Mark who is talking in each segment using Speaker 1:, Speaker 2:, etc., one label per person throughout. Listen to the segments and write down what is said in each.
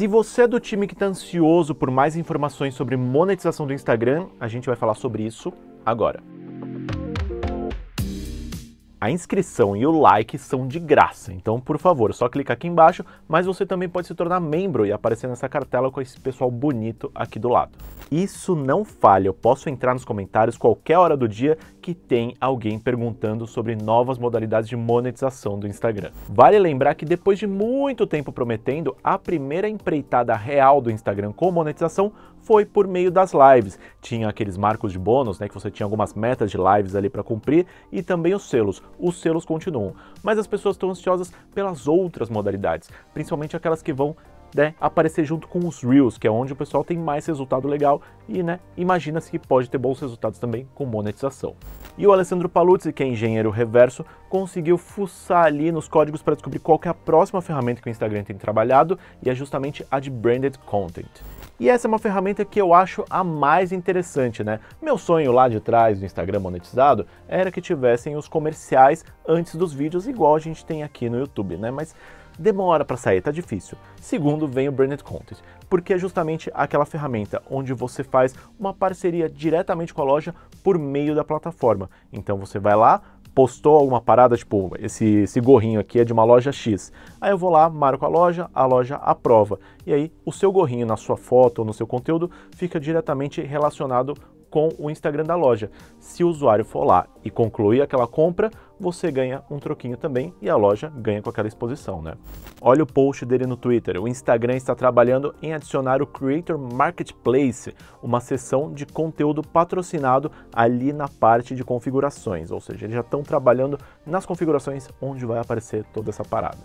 Speaker 1: Se você é do time que está ansioso por mais informações sobre monetização do Instagram, a gente vai falar sobre isso agora. A inscrição e o like são de graça, então por favor, só clicar aqui embaixo, mas você também pode se tornar membro e aparecer nessa cartela com esse pessoal bonito aqui do lado. Isso não falha, eu posso entrar nos comentários qualquer hora do dia que tem alguém perguntando sobre novas modalidades de monetização do Instagram. Vale lembrar que depois de muito tempo prometendo, a primeira empreitada real do Instagram com monetização foi por meio das lives. Tinha aqueles marcos de bônus, né, que você tinha algumas metas de lives ali para cumprir e também os selos. Os selos continuam, mas as pessoas estão ansiosas pelas outras modalidades, principalmente aquelas que vão né, aparecer junto com os Reels, que é onde o pessoal tem mais resultado legal e né, imagina-se que pode ter bons resultados também com monetização. E o Alessandro Paluzzi, que é engenheiro reverso, conseguiu fuçar ali nos códigos para descobrir qual é a próxima ferramenta que o Instagram tem trabalhado e é justamente a de Branded Content. E essa é uma ferramenta que eu acho a mais interessante, né? Meu sonho lá de trás do Instagram monetizado era que tivessem os comerciais antes dos vídeos, igual a gente tem aqui no YouTube, né? Mas demora para sair, tá difícil. Segundo, vem o Branded Content, porque é justamente aquela ferramenta onde você faz uma parceria diretamente com a loja por meio da plataforma. Então você vai lá, postou alguma parada, tipo, esse, esse gorrinho aqui é de uma loja X. Aí eu vou lá, marco a loja, a loja aprova. E aí o seu gorrinho na sua foto ou no seu conteúdo fica diretamente relacionado com o Instagram da loja. Se o usuário for lá e concluir aquela compra, você ganha um troquinho também e a loja ganha com aquela exposição, né? Olha o post dele no Twitter. O Instagram está trabalhando em adicionar o Creator Marketplace, uma seção de conteúdo patrocinado ali na parte de configurações, ou seja, eles já estão trabalhando nas configurações onde vai aparecer toda essa parada.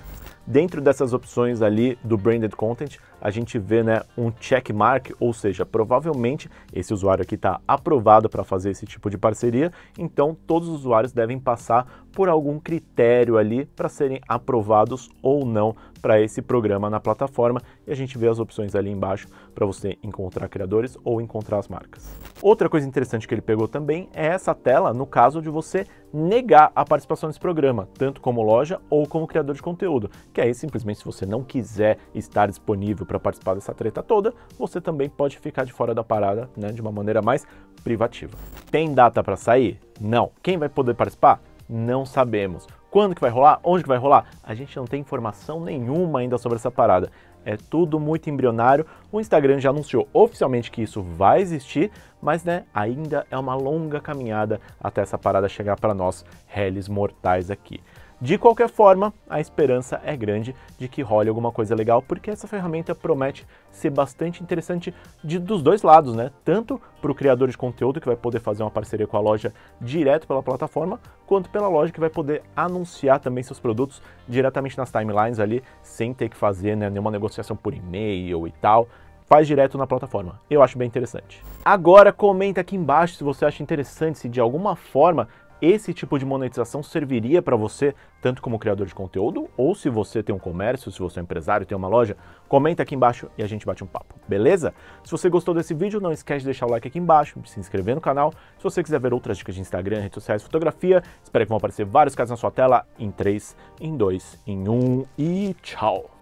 Speaker 1: Dentro dessas opções ali do branded content, a gente vê né, um check mark, ou seja, provavelmente esse usuário aqui está aprovado para fazer esse tipo de parceria, então todos os usuários devem passar por algum critério ali para serem aprovados ou não para esse programa na plataforma e a gente vê as opções ali embaixo para você encontrar criadores ou encontrar as marcas. Outra coisa interessante que ele pegou também é essa tela no caso de você negar a participação nesse programa, tanto como loja ou como criador de conteúdo, que aí simplesmente se você não quiser estar disponível para participar dessa treta toda, você também pode ficar de fora da parada, né, de uma maneira mais privativa. Tem data para sair? Não. Quem vai poder participar? Não sabemos. Quando que vai rolar? Onde que vai rolar? A gente não tem informação nenhuma ainda sobre essa parada. É tudo muito embrionário. O Instagram já anunciou oficialmente que isso vai existir, mas né, ainda é uma longa caminhada até essa parada chegar para nós, réis mortais aqui. De qualquer forma, a esperança é grande de que role alguma coisa legal, porque essa ferramenta promete ser bastante interessante de, dos dois lados, né? Tanto para o criador de conteúdo que vai poder fazer uma parceria com a loja direto pela plataforma, quanto pela loja que vai poder anunciar também seus produtos diretamente nas timelines ali, sem ter que fazer né, nenhuma negociação por e-mail e tal faz direto na plataforma. Eu acho bem interessante. Agora comenta aqui embaixo se você acha interessante, se de alguma forma esse tipo de monetização serviria para você, tanto como criador de conteúdo, ou se você tem um comércio, se você é um empresário, tem uma loja, comenta aqui embaixo e a gente bate um papo, beleza? Se você gostou desse vídeo, não esquece de deixar o like aqui embaixo, se inscrever no canal. Se você quiser ver outras dicas de Instagram, redes sociais, fotografia, espero que vão aparecer vários casos na sua tela em 3, em 2, em 1 e tchau!